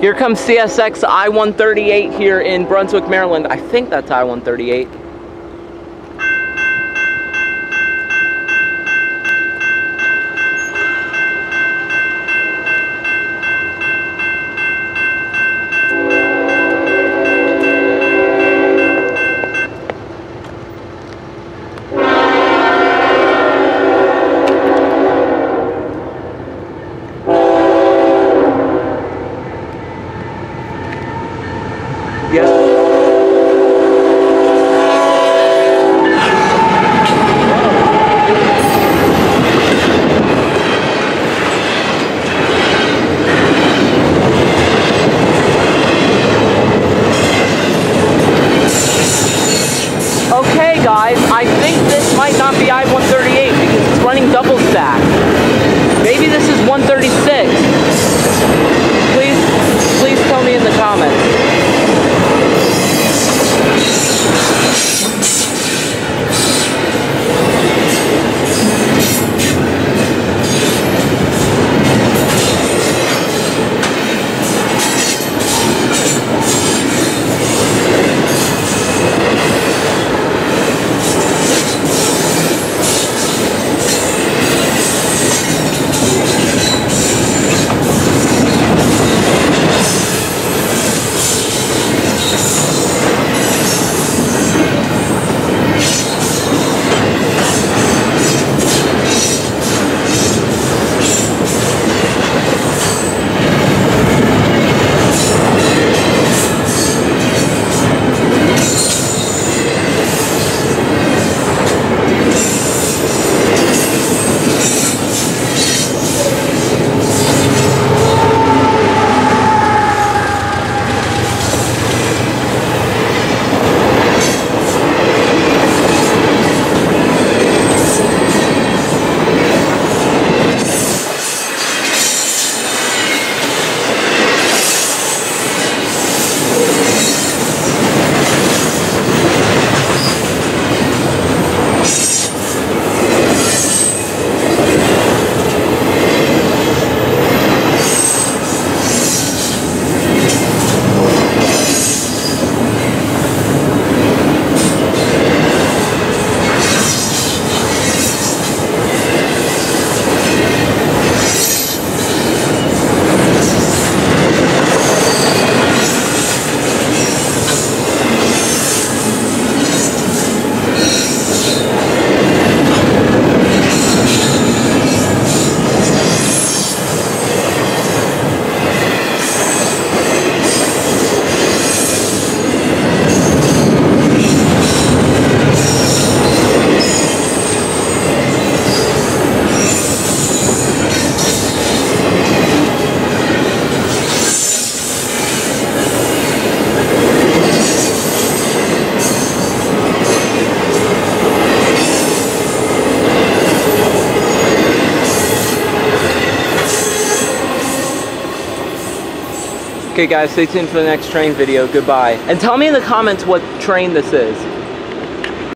Here comes CSX I-138 here in Brunswick, Maryland. I think that's I-138. Okay guys, stay tuned for the next train video. Goodbye. And tell me in the comments what train this is.